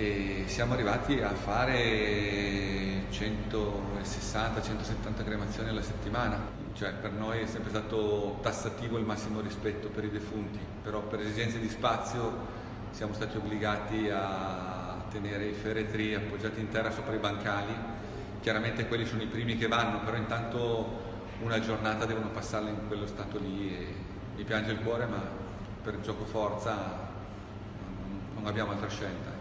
e siamo arrivati a fare 160-170 cremazioni alla settimana. Cioè, per noi è sempre stato tassativo il massimo rispetto per i defunti, però per esigenze di spazio siamo stati obbligati a tenere i feretri appoggiati in terra sopra i bancali. Chiaramente quelli sono i primi che vanno, però intanto una giornata devono passarla in quello stato lì e mi piange il cuore, ma per gioco forza non abbiamo altra scelta.